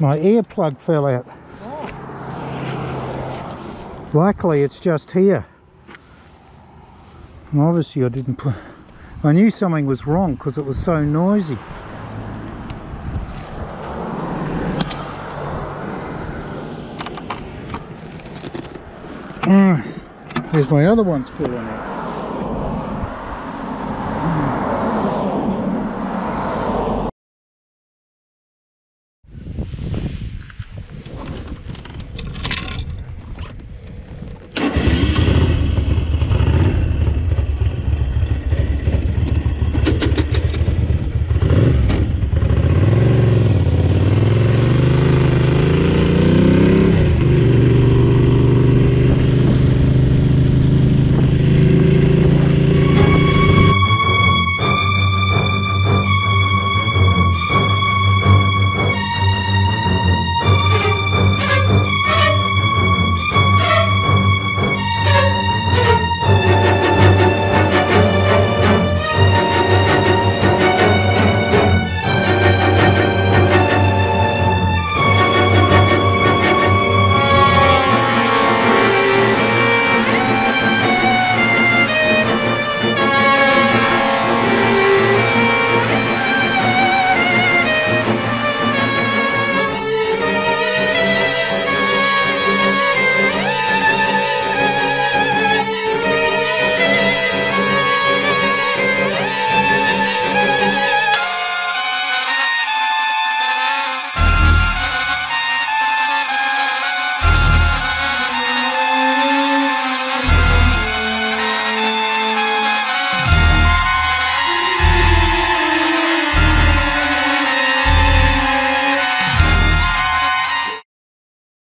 My earplug fell out. Luckily it's just here. And obviously I didn't put... I knew something was wrong because it was so noisy. Ah, there's my other ones falling out.